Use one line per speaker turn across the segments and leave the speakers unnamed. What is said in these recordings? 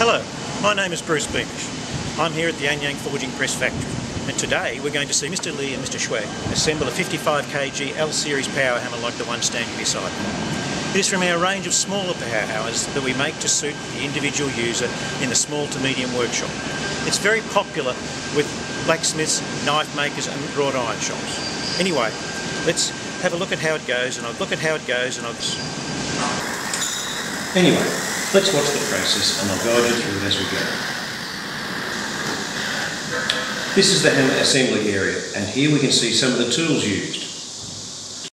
Hello, my name is Bruce Beamish. I'm here at the Anyang Forging Press Factory and today we're going to see Mr Lee and Mr Shui assemble a 55kg L-series power hammer like the one standing beside me. It is from our range of smaller power hammers that we make to suit the individual user in the small to medium workshop. It's very popular with blacksmiths, knife makers and wrought iron shops. Anyway, let's have a look at how it goes and I'll look at how it goes and I'll... Anyway, let's watch the process and I'll guide you through it as we go. This is the hammer assembly area and here we can see some of the tools used.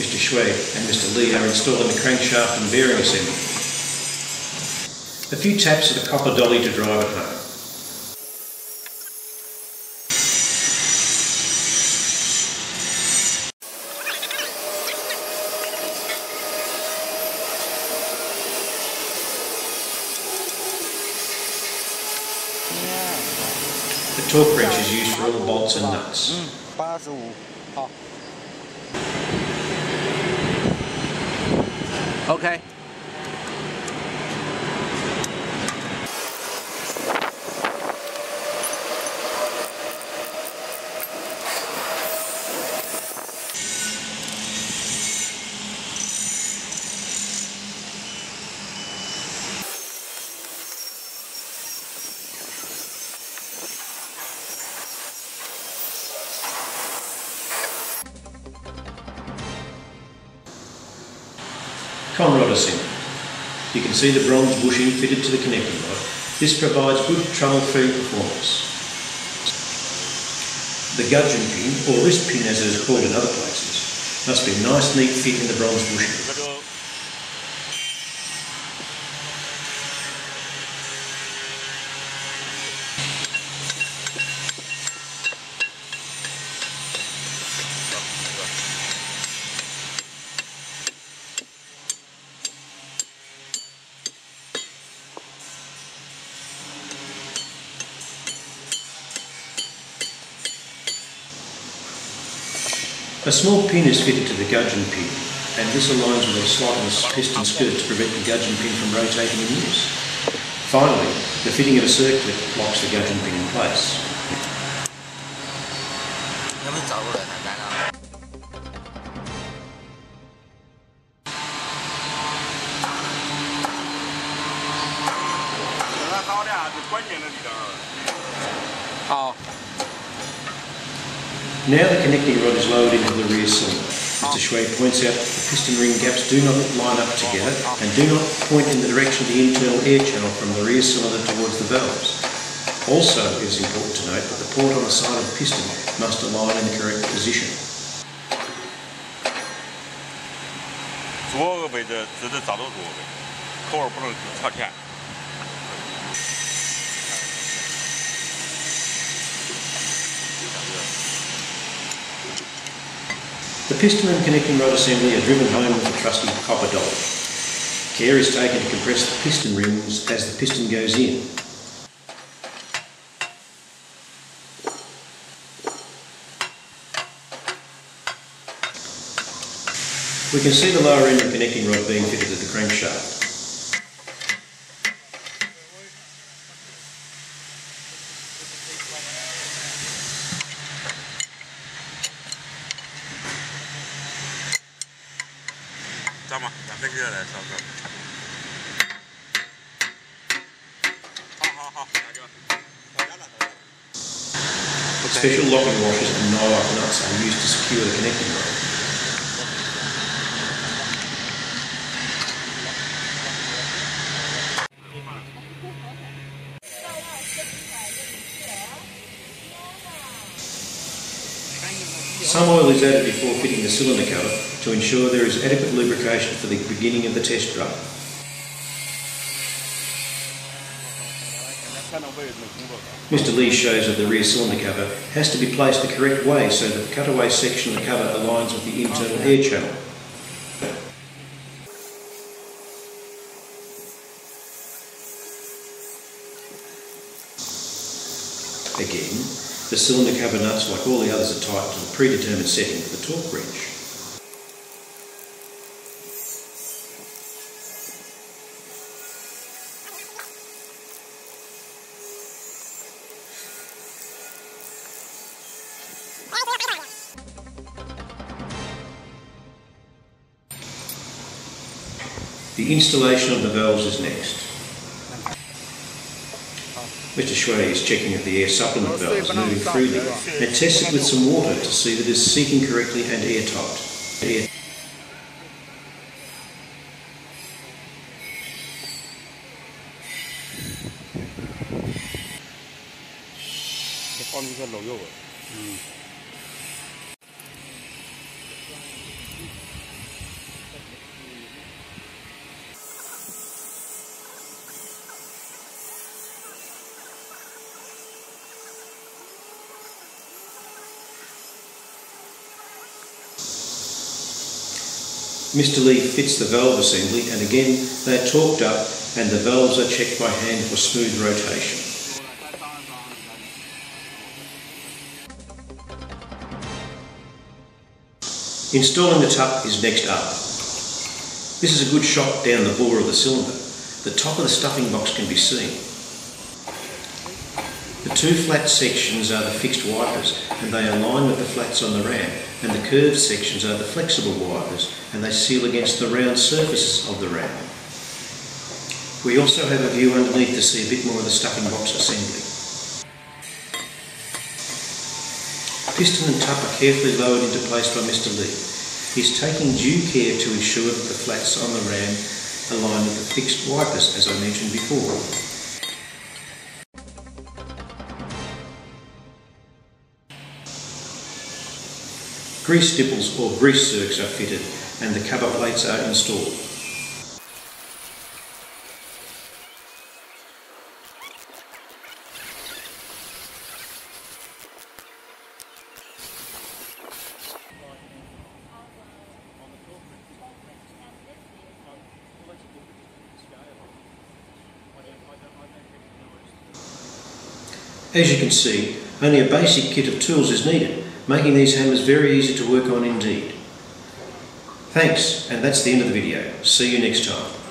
Mr Shui and Mr Lee are installing the crankshaft and bearing assembly. A few taps of the copper dolly to drive it home. Torque wrench is used for all the bolts and nuts.
Mm, 嗯，
Conrod assembly. You can see the bronze bushing fitted to the connecting rod. This provides good trouble-free performance. The gudgeon pin, or wrist pin as it is called in other places, must be nice neat fit in the bronze bushing. A small pin is fitted to the gudgeon pin and this aligns with a slotted piston skirt to prevent the gudgeon pin from rotating in use. Finally, the fitting of a circlip locks the gudgeon pin in place.
能
Now the connecting rod is lowered into the rear cylinder. Mr Shui points out that the piston ring gaps do not line up together and do not point in the direction of the internal air channel from the rear cylinder towards the valves. Also, it is important to note that the port on the side of the piston must align in the correct position.
左个位置只得找到左位，口儿不能朝前。
The piston and connecting rod assembly are driven home with a trusty copper dolly. Care is taken to compress the piston rings as the piston goes in. We can see the lower end of the connecting rod being fitted to the crankshaft.
热来烧烧。好好好，大哥，我家了，大哥。
Special locking washers and nylock nuts are used to secure the connecting rod. Some oil is added before fitting the cylinder cover to ensure there is adequate lubrication for the beginning of the test run. Mr Lee shows that the rear cylinder cover has to be placed the correct way so that the cutaway section of the cover aligns with the internal air channel. Again, the cylinder cover nuts, like all the others, are tight to the predetermined setting with the torque wrench. The installation of the valves is next. Mr Shui is checking if the air supplement valve is moving freely and tests it with some water to see that it is sinking correctly and airtight. Air Mr Lee fits the valve assembly and again they are torqued up and the valves are checked by hand for smooth rotation. Installing the tup is next up. This is a good shot down the bore of the cylinder. The top of the stuffing box can be seen. The two flat sections are the fixed wipers and they align with the flats on the ram and the curved sections are the flexible wipers and they seal against the round surfaces of the ram. We also have a view underneath to see a bit more of the stuffing box assembly. Piston and tup are carefully lowered into place by Mr Lee. He's taking due care to ensure that the flats on the ram align with the fixed wipers as I mentioned before. Grease nipples or grease zerks are fitted and the cover plates are installed. As you can see, only a basic kit of tools is needed, making these hammers very easy to work on indeed. Thanks, and that's the end of the video. See you next time.